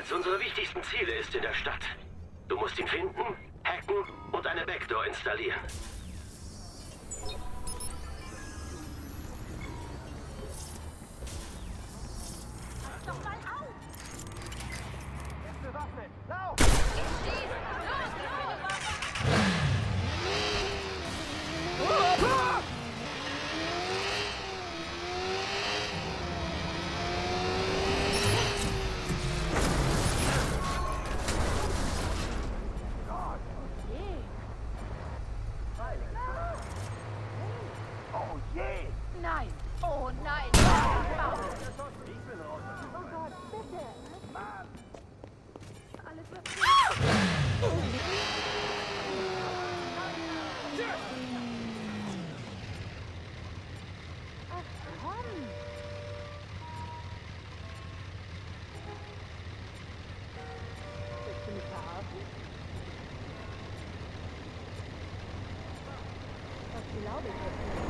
eines unserer wichtigsten Ziele ist in der Stadt. Du musst ihn finden, hacken und eine Backdoor installieren. Nein. Oh nein. Alles wird Ach komm. Willst du mich verarschen? Das glaube ich jetzt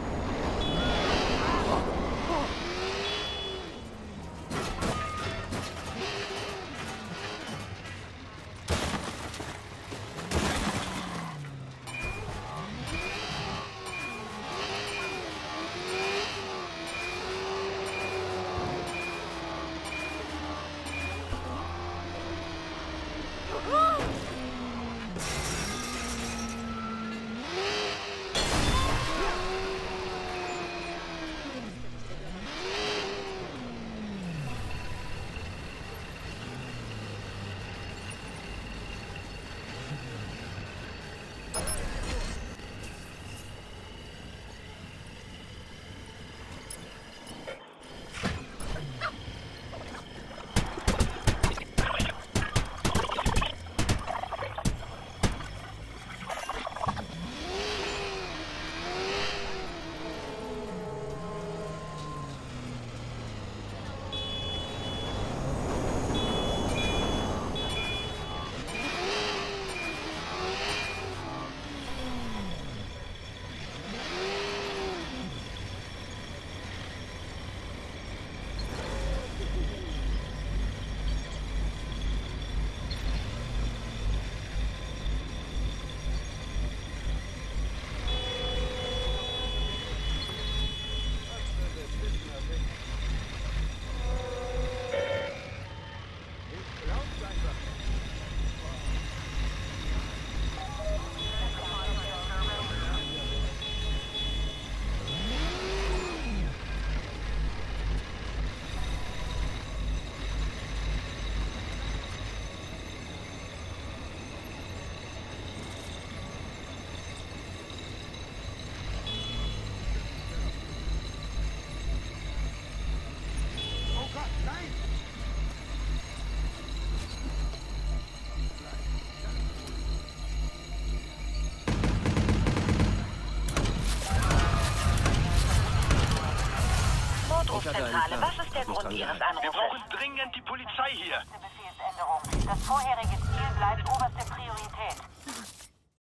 Notrufzentrale, was ist der Grund Ihres Wir Anrufes? brauchen dringend die Polizei hier. Befehlsänderung. Das vorherige Ziel bleibt oberste Priorität.